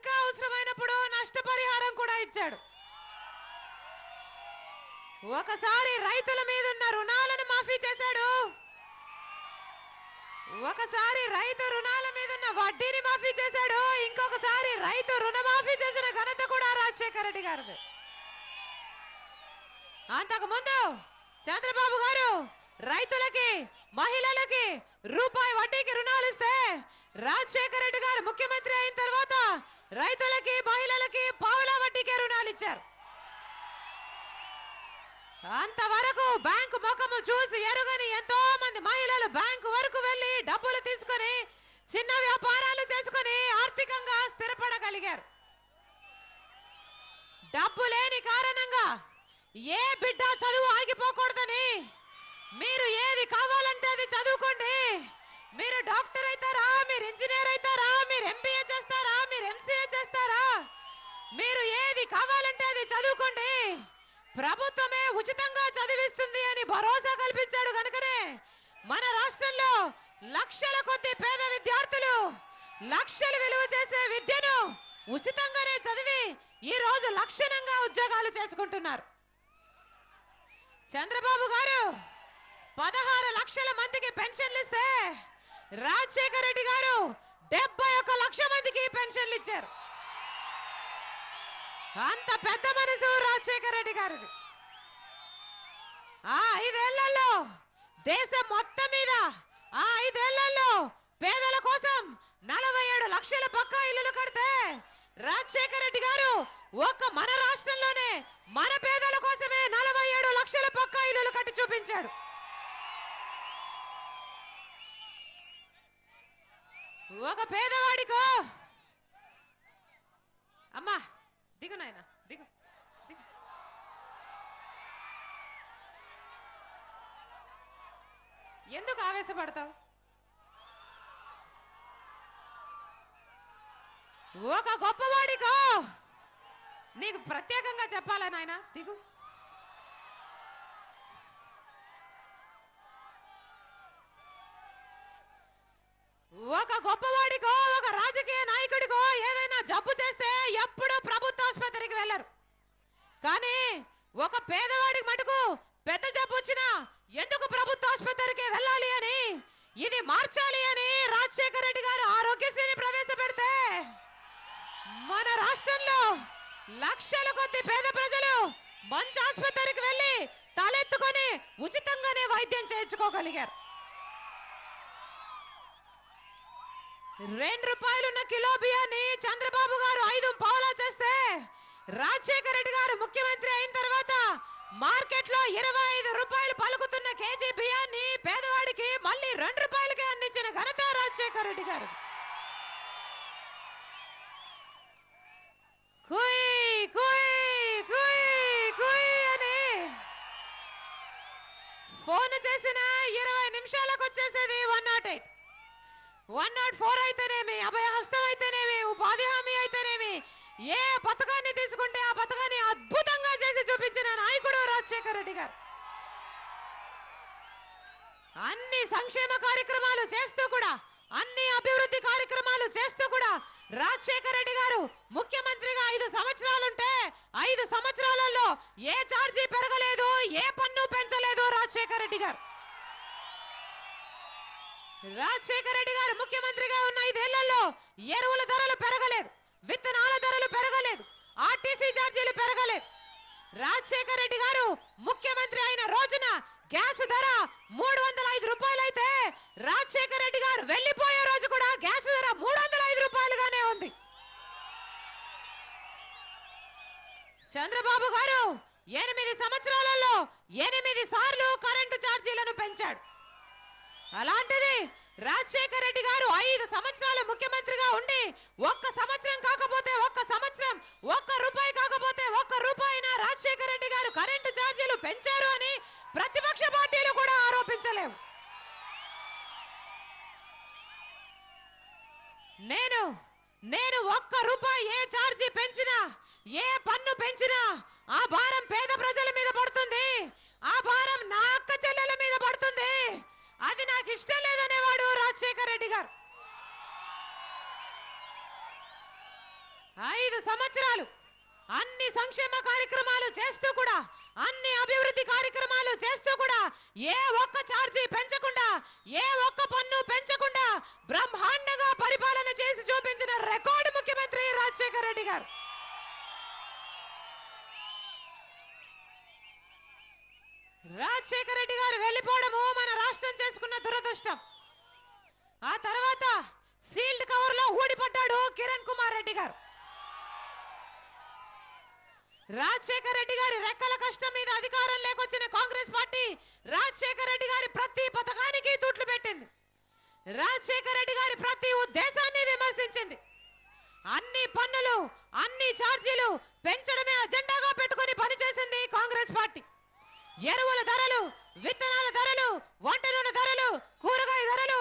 ఇంకా అవసరమైనప్పుడు నష్టపరిహారం కూడా ఇచ్చాడు. ఒకసారి రైతుల మీద ఉన్న రుణాలను మాఫీ చేశాడు. ఒకసారి రైతు రుణాల మీద ఉన్న వడ్డీని మాఫీ చేశాడు. ఇంకొకసారి రైతు రుణమాఫీ చేసిన ఘనత కూడా రాజశేఖర రెడ్డి గారిది. అంతకుముందు చంద్రబాబు గారు రైతులకి మహిళలకి రూపాయి వడ్డీకి రుణాలు ఇస్తే రాజశేఖర రెడ్డి గారు ముఖ్యమంత్రి అయిన తర్వాత రైతులకి మహిళలకి పావుల వడ్డీకే రుణాలు ఇచ్చారు. అంతవరకు బ్యాంకు ముఖము చూసి ఎరుగని ఎంతో మంది మహిళలు బ్యాంకు వరకు వెళ్ళి డబ్బులు తీసుకొని చిన్న వ్యాపారాలు చేసుకొని ఆర్థికంగా స్థిరపడగలిగారు. డబ్బు లేని కారణంగా ఏ బిడ్డ చదువు ఆగిపోకూడదని మీరు ఏది కావాలంటే అది చదువుకోండి. మీరు డాక్టర్ అవుతారా? మీరు ఇంజనీర్ అవుతారా? మీరు ఎంబీఏ చేస్తారా? మీరు ఎంసీఏ చేస్తారా? మీరు ఏది కావాలంటే అది చదువుకోండి. ప్రభుత్వమే ఉచితంగా చదివిస్తుంది అని భరోసా కల్పించాడు కనుకనే మన రాష్ట్రంలో లక్షల కొద్ది పేద విద్యార్థులు లక్షలు విలువ చేసే విద్యను ఉచితంగానే చదివి ఈ రోజు లక్షణంగా ఉద్యోగాలు చేసుకుంటున్నారు. చంద్రబాబు గారు పదహారు లక్షల మందికి పెన్షన్లు ఇస్తే రాజశేఖర రెడ్డి గారు డెబ్బై ఒక లక్ష మందికి పెన్షన్లు ఇచ్చారు. అంత పెద్ద మనసు రాజశేఖర రెడ్డి గారిది. ఆ ఐదేళ్ళలో దేశం మొత్తం మీద ఆ ఐదేళ్ళలో పేదల కోసం నలభై ఏడు లక్షల పక్కా ఇల్లులు కడితే రాజశేఖర రెడ్డి గారు ఒక్క మన రాష్ట్రంలోనే మన పేదల కోసమే నలభై ఏడు లక్షల పక్కా ఇల్లులు కట్టి చూపించాడు. ఒక పేదవాడికో! అమ్మా దిగు నాయన దిగు ఎందుకు ఆవేశపడతావు? ఒక గొప్పవాడికో! నీకు ప్రత్యేకంగా చెప్పాలా నాయన? దిగు ఒక గొప్పవాడికో ఒక రాజకీయ నాయకుడికో ఏదైనా జబ్బు చేస్తే ఎప్పుడు ప్రభుత్వ ఆసుపత్రికి వెళ్ళరు కానీ ఒక పేదవాడికి మటుకు పెద్ద జబ్బు వచ్చినా ఎందుకు ప్రభుత్వ ఆసుపత్రికి వెళ్ళాలి అని ఇది మార్చాలి అని రాజశేఖర రెడ్డి గారు ఆరోగ్యశ్రీని ప్రవేశపెడితే మన రాష్ట్రంలో లక్షల కొద్ది పేద ప్రజలు మంచి ఆసుపత్రికి వెళ్ళి తలెత్తుకొని ఉచితంగానే వైద్యం చేయించుకోగలిగారు రెండు రూపాయలున్న కిలో బియ్యాన్ని చంద్రబాబు గారు ఐదు పావులా చేస్తే రాజశేఖర రెడ్డి గారు ముఖ్యమంత్రి అయిన తర్వాత మార్కెట్లో ఇరవై ఐదు రూపాయలు పలుకుతున్న కేజీ బియ్యాన్ని పేదవాడికి మళ్ళీ రెండు రూపాయలకే అందించిన ఘనత రాజశేఖర రెడ్డి గారు. కుయ్ కుయ్ కుయ్ కుయ్ అని ఫోన్ చేసిన ఇరవై నిమిషాలకు వచ్చేసేది one nought eight one nought four అయితేనేమి అభయ హస్తం అయితేనేమి ఉపాధి హామీ అయితేనేమి ఏ పథకాన్ని తీసుకుంటే ఆ పథకాన్ని అద్భుతంగా చేసి చూపించిన నాయకుడు రాజశేఖర్ రెడ్డి గారు. అన్ని సంక్షేమ కార్యక్రమాలు చేస్తూ కూడా అన్ని అభివృద్ధి కార్యక్రమాలు చేస్తూ కూడా రాజశేఖర్ రెడ్డి గారు ముఖ్యమంత్రిగా ఐదు సంవత్సరాలుంటే ఐదు సంవత్సరాలలో ఏ ఛార్జీ పెరగలేదు ఏ పన్ను పెంచలేదు రాజశేఖర రెడ్డి గారు. రాజశేఖర రెడ్డి గారు ముఖ్యమంత్రిగా ఉన్న ఐదేళ్ళలో ఎరువుల ధరలు పెరగలేదు విత్తనాల ధరలు పెరగలేదు ఆర్టీసీ ఛార్జీలు పెరగలేదు. రాజశేఖర రెడ్డి గారు ముఖ్యమంత్రి అయిన రోజున గ్యాస్ ధర మూడు వందల ఐదు రూపాయలు అయితే రాజశేఖర రెడ్డి గారు వెళ్ళిపోయే రోజు కూడా గ్యాస్ ధర మూడు వందల ఐదు రూపాయలుగానే ఉంది. చంద్రబాబు గారు ఎనిమిది సంవత్సరాలలో ఎనిమిది సార్లు కరెంటు ఛార్జీలను పెంచాడు. అలాంటిది రాజశేఖర రెడ్డి గారు ఐదు సంవత్సరాలు ముఖ్యమంత్రిగా ఉండి ఒక్క సంవత్సరం కాకపోతే ఒక్క సంవత్సరం ఒక్క రూపాయి కాకపోతే ఒక్క రూపాయిన రాజశేఖర రెడ్డి గారు కరెంటు ఛార్జీలు పెంచారు అని ప్రతిపక్ష పార్టీలు కూడా ఆరోపించలేవు. నేను నేను ఒక్క రూపాయి ఏ ఛార్జీ పెంచినా ఏ పన్ను పెంచినా ఆ భారం పేద ప్రజల మీద పడుతుంది. ఆ భారం నా అక్క చెల్లెల మీద పడుతుంది. అది నాకు ఇష్టం లేదనేవాడు రాజశేఖర్ రెడ్డి గారు. ఐదు సంవత్సరాలు అన్ని సంక్షేమ కార్యక్రమాలు చేస్తూ కూడా అన్ని అభివృద్ధి కార్యక్రమాలు చేస్తూ కూడా ఏ ఒక్క ఛార్జీ పెంచకుండా ఏ ఒక్క పన్ను పెంచకుండా బ్రహ్మాండంగా పరిపాలన చేసి చూపించిన రికార్డు ముఖ్యమంత్రి రాజశేఖర్ రెడ్డి గారు. రాజశేఖర రెడ్డి గారు వెళ్ళిపోవడము మన రాష్ట్రం చేసుకున్న దురదృష్టం. ఆ తర్వాత సీల్డ్ కవర్లో ఊడిపడ్డాడు కిరణ్ కుమార్ రెడ్డి గారు. రాజశేఖర రెడ్డి గారి రెక్కల కష్టం మీద అధికారం లేకొచ్చిన కాంగ్రెస్ పార్టీ రాజశేఖర రెడ్డి గారి ప్రతి పథకానికి తూట్లు పెట్టింది. రాజశేఖర రెడ్డి గారి ప్రతి ఉద్దేశాన్ని విమర్శించింది. అన్ని పన్నులు అన్ని ఛార్జీలు పెంచడమే అజెండాగా పెట్టుకొని పనిచేసింది కాంగ్రెస్ పార్టీ. ఎరువుల ధరలు విత్తనాల ధరలు వంట నూనె ధరలు కూరగాయ ధరలు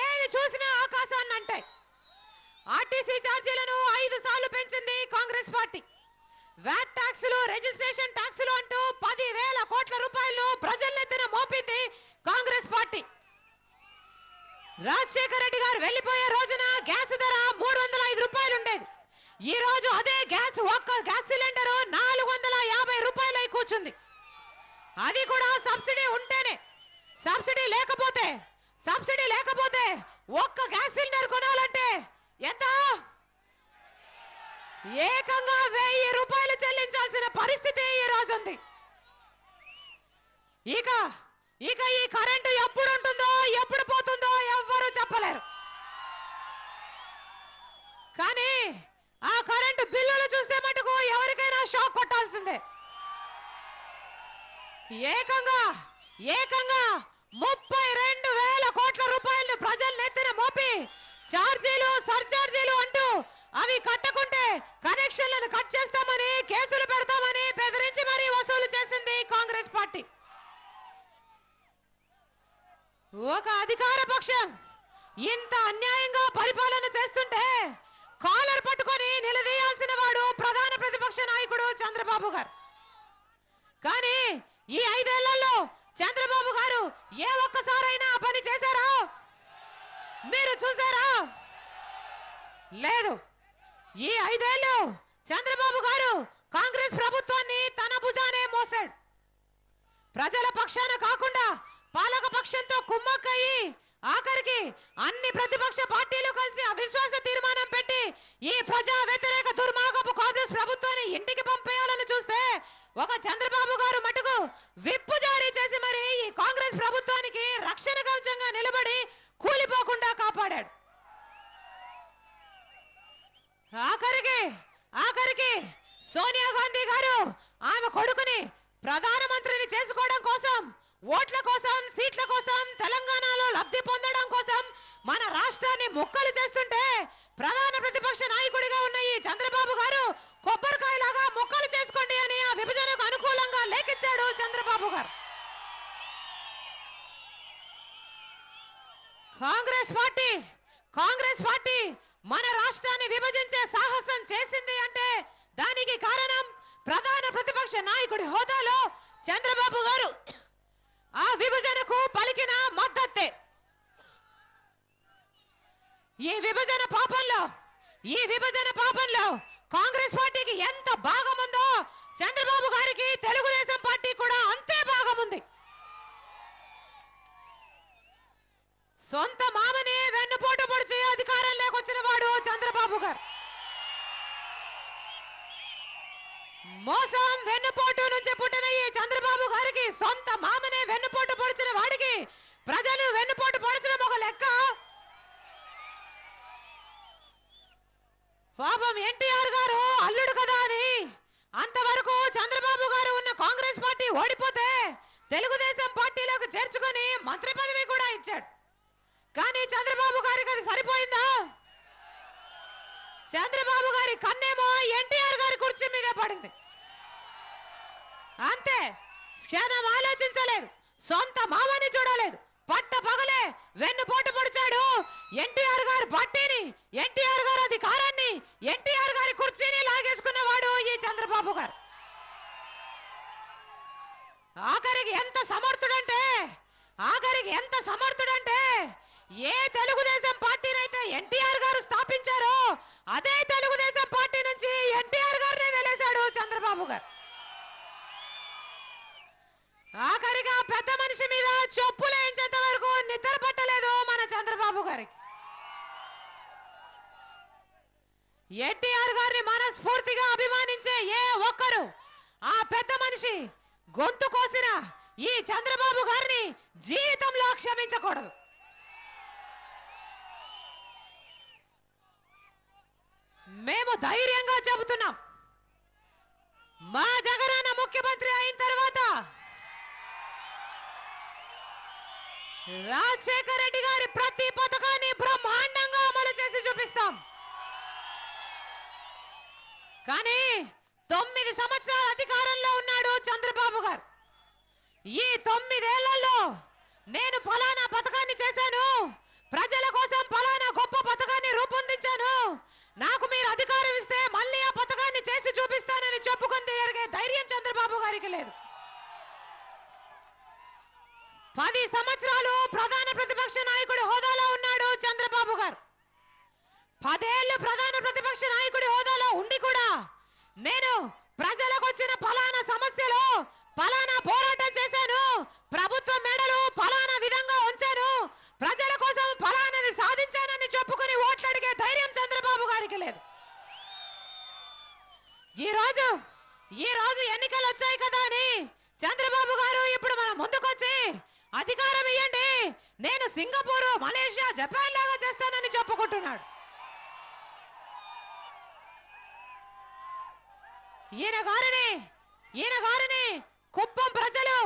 ఏది చూసినా ఆకాశాన్ని అంటాయి. ఆర్టీసీ ఛార్జీలను ఐదు సార్లు పెంచింది కాంగ్రెస్ పార్టీ. వ్యాట్ ట్యాక్సులు రిజిస్ట్రేషన్ ట్యాక్సులు అంటూ పది వేల కోట్ల రూపాయలు ప్రజలెత్తిన మోపింది కాంగ్రెస్ పార్టీ. రాజశేఖర రెడ్డి గారు వెళ్ళిపోయే రోజున గ్యాస్ ధర మూడు వందల ఐదు రూపాయలు ఉండేది ఈ రోజు అదే గ్యాస్ ఒక్క గ్యాస్ సిలిండర్ నాలుగు వందల యాభై రూపాయలు అయి కూర్చుంది. అది కూడా సబ్సిడీ ఉంటేనే. సబ్సిడీ లేకపోతే సబ్సిడీ లేకపోతే ఒక్క గ్యాస్ సిలిండర్ కొనాలంటే ఎంత? ఏకంగా వెయ్యి రూపాయలు చెల్లించాల్సిన పరిస్థితి ఈ రోజు ఉంది. ఇక ఇక ఈ కరెంటు ఎప్పుడు ఉంటుందో ఎప్పుడు పోతుందో ఎవ్వరూ చెప్పలేరు. కానీ ఆ కరెంటు బిల్లులు చూస్తే మటుకు ఎవరికైనా షాక్ కొట్టాల్సిందే. ఏకంగా ఏకంగా ముప్పై రెండు వేల కోట్ల రూపాయలను ప్రజల నెత్తిన మోపి ఛార్జీలు సర్ఛార్జీలు అంటూ అవి కట్టకుంటే కనెక్షన్లను కట్ చేస్తామని కేసులు పెడతామని బెదిరించి మరీ వసూలు చేసింది కాంగ్రెస్ పార్టీ. ఒక అధికార పక్షం ఇంత అన్యాయంగా పరిపాలన చేస్తుంటే కాలర్ పట్టుకొని నిలదీయాల్సిన వాడు ప్రధాన ప్రతిపక్ష నాయకుడు చంద్రబాబు గారు. కానీ ఈ ఐదేళ్ళలో చంద్రబాబు గారు ఏ ఒక్కసారైనా పని చేశారా? మీరు చూసారా లేదు. ఈ ఐదేళ్ళు చంద్రబాబు గారు కాంగ్రెస్ ప్రభుత్వాన్ని తన భుజానే మోసాడు ప్రజల పక్షాన కాకుండా పాలక పక్షంతో కుమ్మక్కయి ఆఖరికి అన్ని ప్రతిపక్ష పార్టీలు కలిసి అవిశ్వాస తీర్మానం పెట్టి ఈ ప్రజా వ్యతిరేక దుర్మార్గపు కాంగ్రెస్ ప్రభుత్వాన్ని ఇంటికి పంపేయాలని చూస్తే ఒక చంద్రబాబు గారు మటుకు విప్పు జారీ చేసి మరి ఈ కాంగ్రెస్ ప్రభుత్వానికి రక్షణ కవచంగా నిలబడి కూలిపోకుండా కాపాడాడు. ఆఖరికి ఆఖరికి సోనియా గాంధీ గారు ఆమె కొడుకుని ప్రధానమంత్రిని చేసుకోవడం కోసం ఓట్ల కోసం సీట్ల కోసం తెలంగాణలో లబ్ధి పొందడం కోసం మన రాష్ట్రాన్ని ముక్కలు చేస్తుంటే ప్రధాన ప్రతిపక్ష నాయకుడిగా ఉన్న ఈ చంద్రబాబు గారు కొబ్బరికాయలాగా ముక్కలు చేసుకోండి అని ఆ విభజనకు అనుకూలంగా లేఖించాడు చంద్రబాబు గారు కాంగ్రెస్ పార్టీ కాంగ్రెస్ పార్టీ మన రాష్ట్రాన్ని విభజించే సాహసం చేసింది అంటే దానికి కారణం ప్రధాన ప్రతిపక్ష నాయకుడి హోదాలో చంద్రబాబు గారు. ఆ విభజనకు పలికిన మద్దతే. ఈ విభజన పాపంలో ఈ విభజన పాపంలో కాంగ్రెస్ పార్టీకి ఎంత భాగం ఉందో చంద్రబాబు గారికి తెలుగుదేశం పార్టీ కూడా అంతే భాగం సొంత మామని వెన్నుపోటు పొడిచి అధికారం లేకొచ్చిన వాడు చంద్రబాబు గారు. మోసం వెన్నుపోటు నుంచి పుట్టిన ఈ చంద్రబాబు గారికి సొంత మామనే వెన్నుపోటు పొడిచిన వాడికి ప్రజలు వెన్నుపోటు పొడిచడం ఒక లెక్క. పాపం ఎన్టీఆర్ గారు అల్లుడు కదా అని అంతవరకు చంద్రబాబు గారు ఉన్న కాంగ్రెస్ పార్టీ ఓడిపోతే తెలుగుదేశం పార్టీలోకి చేర్చుకొని మంత్రి పదవి కూడా ఇచ్చాడు. కానీ చంద్రబాబు గారికి అది సరిపోయిందా? చంద్రబాబు గారి కన్నేమో ఎన్టీఆర్ గారి కుర్చీ మీద పడింది. అంతే. క్షణం ఆలోచించలేదు. సొంత మామని చూడలేదు. పట్ట పగలే వెన్నుపోటు పొడిచాడు ఎన్టీఆర్ గారి పార్టీని ఎన్టీఆర్ గారి అధికారాన్ని ఎన్టీఆర్ గారి కుర్చీని లాగేసుకున్నవాడు ఈ చంద్రబాబు గారు. ఆఖరికి ఎంత సమర్థుడంటే ఆఖరికి ఎంత సమర్థుడంటే ఏ తెలుగుదేశం పార్టీనైతే ఎన్టీఆర్ గారు స్థాపించారో అదే తెలుగుదేశం పార్టీ నుంచి ఎన్టీఆర్ గారినే వెళ్ళేశాడు చంద్రబాబు గారు. ఆఖరిగా పెద్ద మనిషి మీద చెప్పులు వేయించేంత వరకు నిద్ర పట్టలేదు మన చంద్రబాబు గారికి. ఎన్టీఆర్ గారిని మనస్ఫూర్తిగా అభిమానించే ఏ ఒక్కరు ఆ పెద్ద మనిషి గొంతు కోసిన ఈ చంద్రబాబు గారిని జీవితంలో క్షమించకూడదు. మేము ధైర్యంగా చెబుతున్నాం. మా జగనన్న ముఖ్యమంత్రి అయిన తర్వాత రాజశేఖర రెడ్డి గారి ప్రతి పథకాన్ని బ్రహ్మాండంగా అమలు చేసి చూపిస్తాం. కానీ తొమ్మిది సంవత్సరాల అధికారంలో ఉన్నాడు చంద్రబాబు గారు. ఈ తొమ్మిదేళ్ళలో నేను ఫలానా పథకాన్ని చేశాను. ప్రజల కోసం ఫలానా గొప్ప పథకాన్ని రూపొందించాను. నాకు మీరు అధికారం ఇస్తే మళ్ళీ ఆ పథకాన్ని చేసి చూపిస్తానని చెప్పుకుంది తిరిగే ధైర్యం చంద్రబాబు గారికి లేదు. పది సంవత్సరాలు ప్రధాన ప్రతిపక్ష నాయకుడు హోదాలో ఉన్నాడు చంద్రబాబు గారు. పదేళ్ళు ప్రధాన ప్రతిపక్ష నాయకుడి హోదాలో ఉండి కూడా నేను ప్రజలకు వచ్చిన ఫలానా సమస్యలో ఫలానా పోరాటం చేశాను ప్రభుత్వ మెడలు ఫలానా విధంగా ఉంచాను ప్రజల కోసం ఫలానాది సాధించానని చెప్పుకుని ఓట్లు అడిగే ధైర్యం చంద్రబాబు గారికి లేదు ఈ రోజు ఈ రోజు ఎన్నికలు వచ్చాయి కదా అని చంద్రబాబు గారు ఇప్పుడు మన ముందుకొచ్చి అధికారం ఇవ్వండి నేను సింగపూర్ మలేషియా జపాన్ లాగా చేస్తానని చెప్పుకుంటున్నాడు ఈయన గారిని ఈయన గారిని కుప్పం ప్రజలు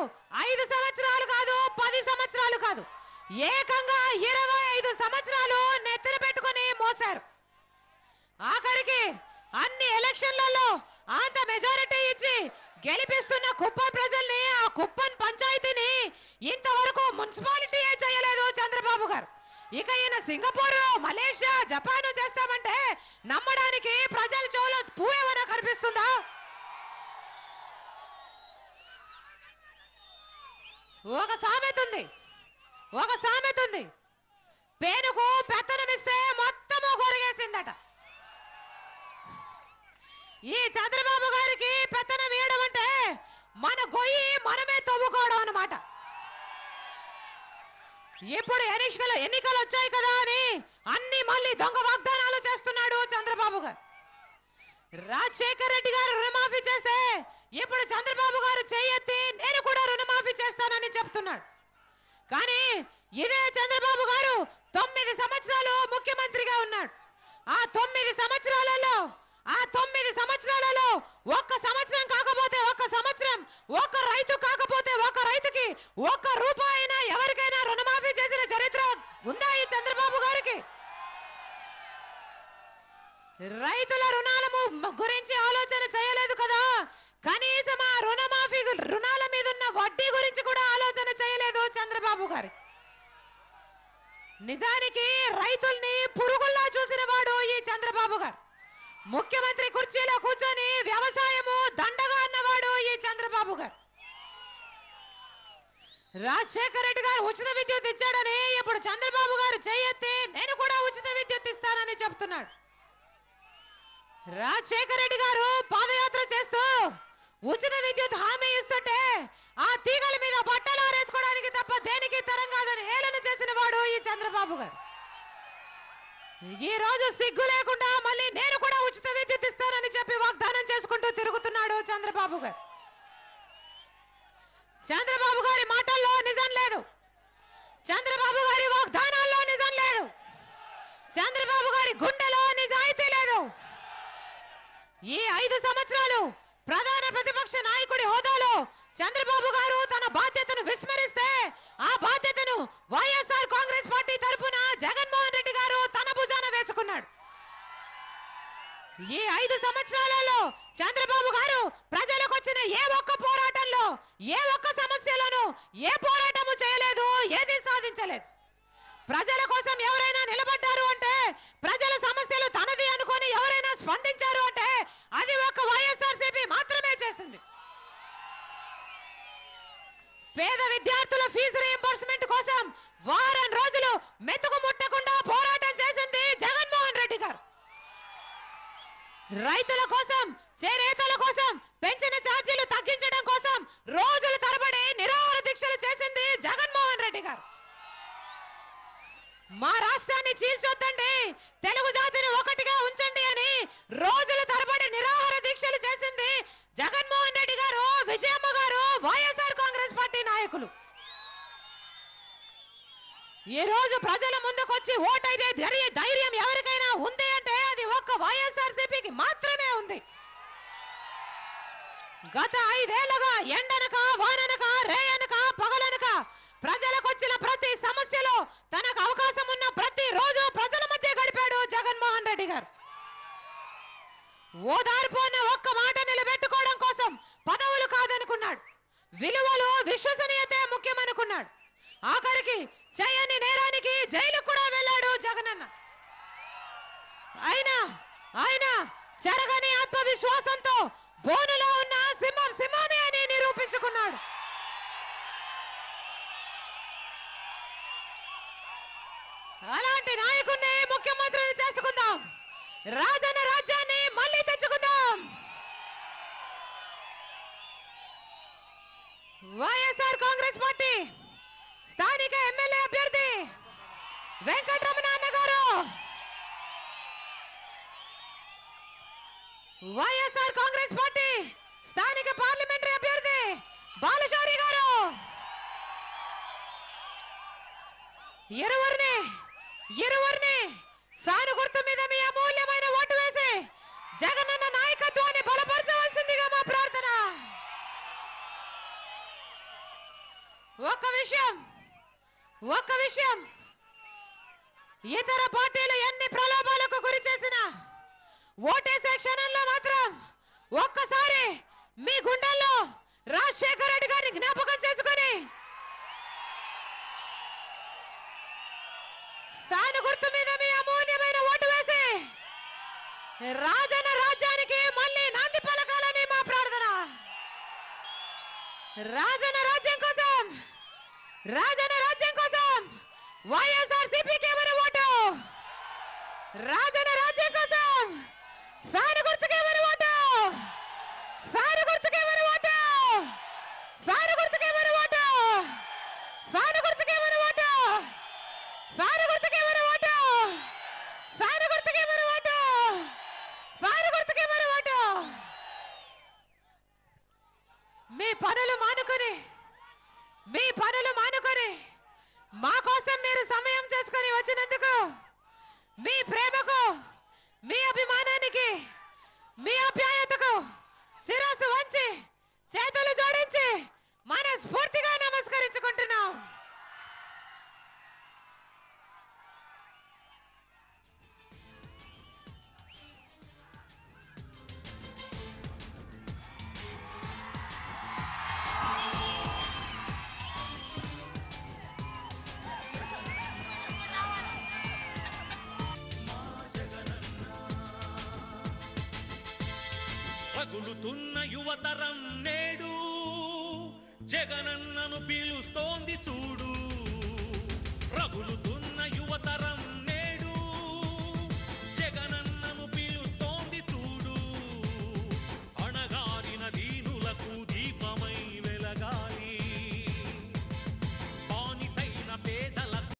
ఐదు సంవత్సరాలు కాదు పది సంవత్సరాలు కాదు. ఏకంగా ఇరవై ఐదు సంవత్సరాలు నెత్తిన పెట్టుకొని మోసారు ఆఖరికి అన్ని ఎలక్షన్లలో అంత మెజారిటీ ఇచ్చి గెలిపిస్తున్న కుప్పం ప్రజల్ని ఆ కుప్పం పంచాయతీని ఇంతవరకు మున్సిపాలిటీ చేయలేదు చంద్రబాబు గారు. ఇక ఈయన సింగపూర్ మలేషియా జపాన్ చేస్తామంటే నమ్మడానికి ప్రజల చెవులో పూయేమైనా కనిపిస్తుందా? ఒక సామెత ఉంది. ఒక సామెత ఉంది. పేనుకు పెత్తనమిస్తే మొత్తము కొరిగేసిందట. ఈ చంద్రబాబు గారికి పెత్తనం వేయడం అంటే మన గొయ్యి మనమే తవ్వుకోవడం అన్నమాట. ఇప్పుడు ఎన్నికలు ఎన్నికలు వచ్చాయి కదా అని అన్ని మళ్ళీ దొంగ వాగ్దానాలు చేస్తున్నాడు చంద్రబాబు గారు. రాజశేఖర్ రెడ్డి గారు రుణమాఫీ చేస్తే ఇప్పుడు చంద్రబాబు గారు చేయెత్తి నేను కూడా మాఫీ చేస్తానని చెప్తున్నాడు. కానీ ఇదే చంద్రబాబు గారు తొమ్మిది సంవత్సరాలు ముఖ్యమంత్రిగా ఉన్నాడు. ఆ తొమ్మిది సంవత్సరాలలో ఆ తొమ్మిది సంవత్సరాలలో ఒక్క సంవత్సరం కాకపోతే ఒక్క సంవత్సరం ఒక్క రైతు కాకపోతే ఒక్క రైతుకి ఒక్క రూపాయినా ఎవరికైనా రుణమాఫీ చేసిన చరిత్ర ఉందా ఈ చంద్రబాబు గారికి రైతుల రుణాల ము- గురించి ఆలోచన చేయలేదు కదా కనీసం ఆ రుణమాఫీ గు- రుణాల మీద ఉన్న వడ్డీ గురించి కూడా ఆలోచన చేయలేదు చంద్రబాబు గారు నిజానికి రైతుల్ని పురుగుల్లా చూసిన వాడు ఈ చంద్రబాబు గారు ముఖ్యమంత్రి కుర్చీలో కూర్చొని వ్యవసాయము దండగా అన్నవాడు ఈ చంద్రబాబు గారు. రాజశేఖర రెడ్డి గారు ఉచిత విద్యుత్ ఇచ్చాడని ఇప్పుడు చంద్రబాబు గారు చేయెత్తి నేను కూడా ఉచిత విద్యుత్ ఇస్తానని చెప్తున్నాడు. రాజశేఖర రెడ్డి గారు పాదయాత్ర చేస్తూ ఉచిత విద్యుత్ హామీ ఇస్తుంటే ఆ తీగల మీద బట్టలు ఆరేసుకోవడానికి తప్ప దేనికి తరం కాదని హేళన చేసిన వాడు ఈ చంద్రబాబు గారు. ఈ రోజు సిగ్గు లేకుండా మళ్ళీ నేను కూడా ఉచిత విద్యుత్ ఇస్తానని చెప్పి వాగ్దానం చేసుకుంటూ తిరుగుతున్నాడు చంద్రబాబు గారు. చంద్రబాబు గారి మాటల్లో నిజం లేదు. చంద్రబాబు గారి వాగ్దానాల్లో నిజం లేదు. చంద్రబాబు గారి గుండెలో నిజాయితీ లేదు. ఈ ఐదు సంవత్సరాలు ప్రధాన ప్రతిపక్ష నాయకుడి హోదాలో చంద్రబాబు గారు తన బాధ్యతను విస్మరిస్తే ఆ బాధ్యతను వైఎస్ఆర్ కాంగ్రెస్ పార్టీ తరఫున జగన్మోహన్ రెడ్డి గారు తన భుజాన వేసుకున్నాడు. ఈ ఐదు సంవత్సరాలలో చంద్రబాబు గారు ప్రజలకు వచ్చిన ఏ ఒక్క పోరాటంలో ఏ ఒక్క సమస్యలను ఏ పోరాటము చేయలేదు ఏది సాధించలేదు. ప్రజల కోసం ఎవరైనా నిలబడ్డారు అంటే ప్రజల సమస్యలు తనది అనుకొని ఎవరైనా స్పందించారు అంటే అది ఒక వైఎస్ పేద విద్యార్థుల ఫీజు రీఎంబర్స్మెంట్ కోసం వారం రోజులు మెతుకు ముట్టకుండా పోరాటం చేసింది జగన్మోహన్ రెడ్డి గారు. రైతుల కోసం చేనేతల కోసం పెంచిన ఛార్జీలు తగ్గించడం కోసం రోజుల తరబడి నిరాహార దీక్షలు చేసింది జగన్మోహన్ రెడ్డి గారు. మా రాష్ట్రాన్ని చీల్చొద్దండి తెలుగు జాతిని ఒకటిగా ఉంచండి అని రోజుల తరబడి నిరాహార దీక్షలు చేసింది జగన్మోహన్ రెడ్డి గారు విజయమ్మ గారు వైఎస్ఆర్ కాంగ్రెస్ నాయకులు. ఈ రోజు ప్రజల ముందుకొచ్చి ఓటైతే ధైర్య ధైర్యం ఎవరికైనా ఉంది అంటే అది ఒక్క వైఎస్ఆర్సీపీకి మాత్రమే ఉంది. గత ఐదేళ్ళుగా ఎండనక వాననక రేయనక పగలనక ప్రజలకు వచ్చిన ప్రతి సమస్యలో తనకు అవకాశం ఉన్న ప్రతి రోజు ప్రజల మధ్య గడిపాడు జగన్మోహన్ రెడ్డి గారు. ఓదార్పు అన్న ఒక్క మాట నిలబెట్టుకోవడం కోసం పదవులు కాదనుకున్నాడు. విలువలు విశ్వసనీయతే ముఖ్యమనుకున్నాడు. ఆఖరికి చేయని నేరానికి జైలు కూడా వెళ్ళాడు జగనన్న. అయినా ఆయన జరగని ఆత్మవిశ్వాసంతో బోనులో ఉన్న సింహం సింహమే అని నిరూపించుకున్నాడు. అలాంటి నాయకుడిని ముఖ్యమంత్రిని చేసుకుందాం. రాజన్న రాజ్యాన్ని వైఎస్ఆర్ కాంగ్రెస్ పార్టీ స్థానిక ఎమ్మెల్యే అభ్యర్థి వెంకటరమణ అన్న గారు వైఎస్ఆర్ కాంగ్రెస్ పార్టీ స్థానిక పార్లమెంటరీ అభ్యర్థి బాలశౌరి గారు. ఇరువురిని ఇరువురిని ఫ్యాన్ గుర్తు మీద మీ అమూల్యమైన ఓటు వేసి జగనన్న నాయకత్వాన్ని బలపరచవలసిందిగా మా ప్రార్థన ఒక విషయం ఒక విషయం. ఇతర పార్టీలు ఎన్ని ప్రలోభాలకు గురి చేసినా ఓటేసే క్షణంలో మాత్రం ఒక్కసారి మీ గుండెల్లో రాజశేఖర రెడ్డి గారిని జ్ఞాపకం చేసుకొని ఫ్యాన్ గుర్తు మీద మీ అమూల్యమైన ఓటు వేసి రాజన రాజ్యానికి మళ్ళీ నాంది పలకాలని మా ప్రార్థన. రాజన రాజ్యం కోసం రాజన్న రాజ్యం కోసం వైఎస్ఆర్ సిపికి మన ఓటు? రాజన్న రాజ్యం కోసం రగులుతున్న యువతరం నేడు జగనన్నను పీలుస్తోంది చూడు. రగులుతున్న యువతరం